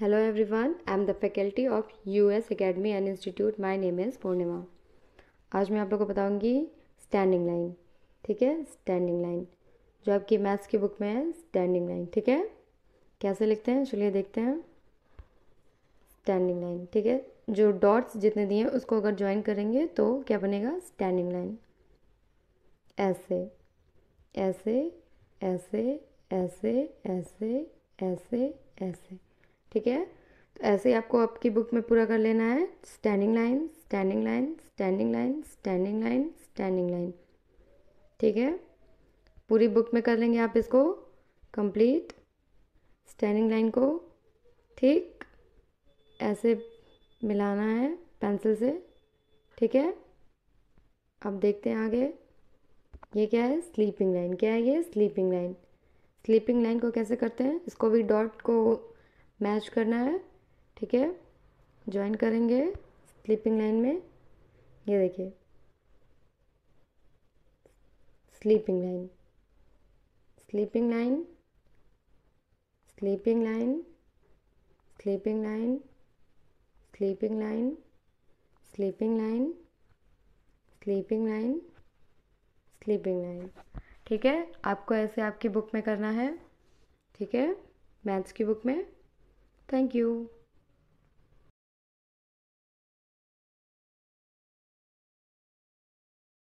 Hello everyone, I am the faculty of US Academy and Institute. My name is पूर्णिमा आज मैं आप लोगों को बताऊँगी स्टैंडिंग लाइन ठीक है? स्टैंडिंग लाइन जो आपकी मैथ्स की बुक में है स्टैंडिंग लाइन ठीक है? कैसे लिखते हैं? चलिए देखते हैं. स्टैंडिंग लाइन ठीक है? जो डॉट्स जितने दिए हैं उसको अगर ज्वाइन करेंगे तो क्या बनेगा? स्टैंडिंग लाइन ऐसे ऐसे ऐसे ऐसे ऐसे ऐसे ऐसे ठीक है? तो ऐसे ही आपको आपकी बुक में पूरा कर लेना है। Standing line standing line standing line standing line standing line ठीक है? पूरी बुक में कर लेंगे आप इसको। कंप्लीट स्टैंडिंग लाइन को ठीक ऐसे मिलाना है पेंसिल से। ठीक है? अब देखते हैं आगे। ये क्या है? स्लीपिंग लाइन क्या है ये? स्लीपिंग लाइन स्लीपिंग लाइन को कैसे करते हैं? इसको भी डॉट को मैच करना है, ठीक है? ज्वाइन करेंगे स्लीपिंग लाइन में। ये देखिए। Sleeping line sleeping line sleeping line sleeping line sleeping line sleeping line sleeping line sleeping line ठीक है? आपको ऐसे आपकी बुक में करना है, ठीक है? मैथ्स की बुक में। Thank you.